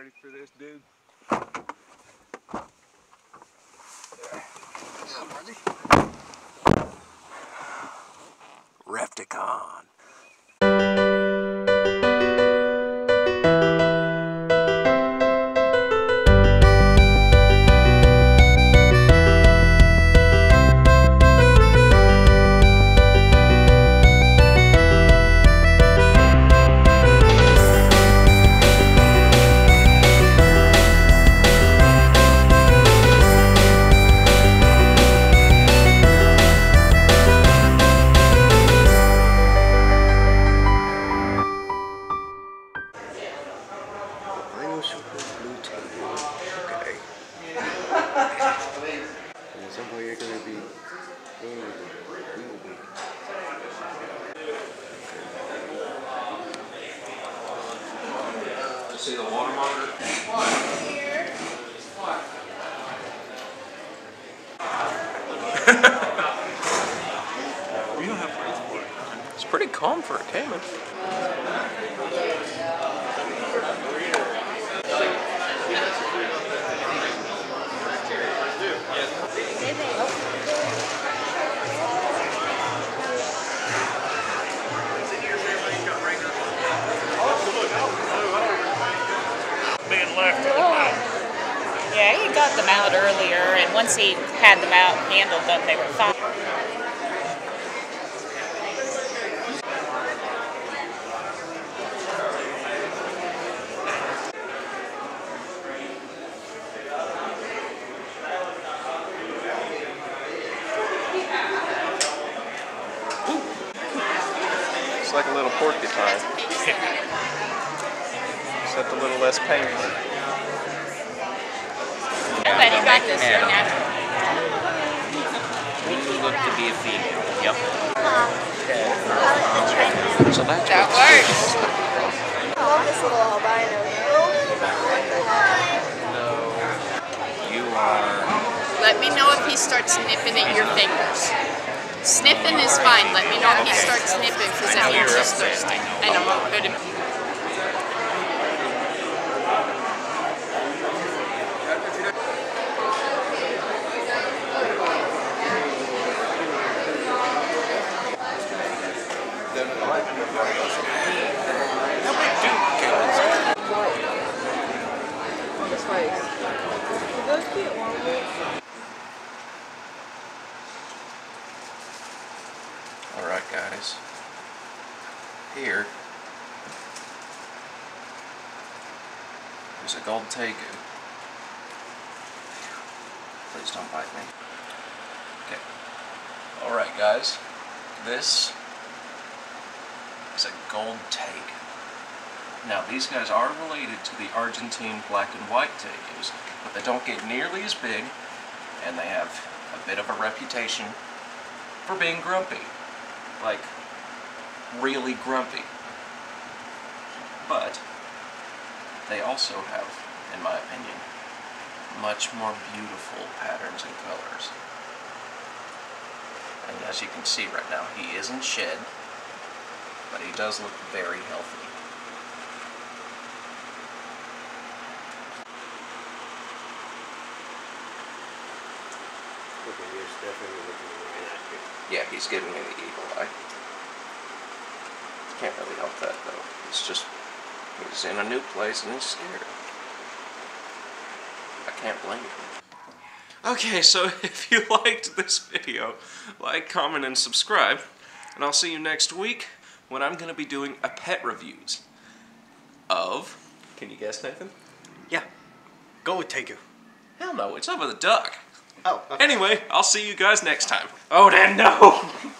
ready for this, dude? Repticon. You're gonna be. See the water monitor? we don't have. It's pretty calm for a caiman. Being left in the mouth. Yeah, he got them out earlier, and once he had them out and handled them, they were fine. It's like a little porcupine. Except a little less painful. Nobody got this right now. You look to be a female. Yep. So that's That works. I love this little albino. You are. Let me know if he starts nipping at your fingers. Sniffing is fine. Let me know if he starts nipping because that means he's thirsty. And I'm Alright, guys. Here is a gold tegu. Please don't bite me. Okay. Alright, guys. This is a gold tegu. Now, these guys are related to the Argentine black and white tegus, but they don't get nearly as big, and they have a bit of a reputation for being grumpy. Like, really grumpy. But, they also have, in my opinion, much more beautiful patterns and colors. And as you can see right now, he isn't shed, but he does look very healthy. Okay, you're definitely looking right at you. Yeah, he's giving me the evil eye. Can't really help that though. It's just he's in a new place and he's scared. I can't blame him. Okay, so if you liked this video, like, comment, and subscribe. And I'll see you next week when I'm gonna be doing a pet reviews of. Can you guess, Nathan? Yeah. Go with Tegu. Hell no, it's over the duck. Oh, okay. Anyway, I'll see you guys next time. Oh, then no!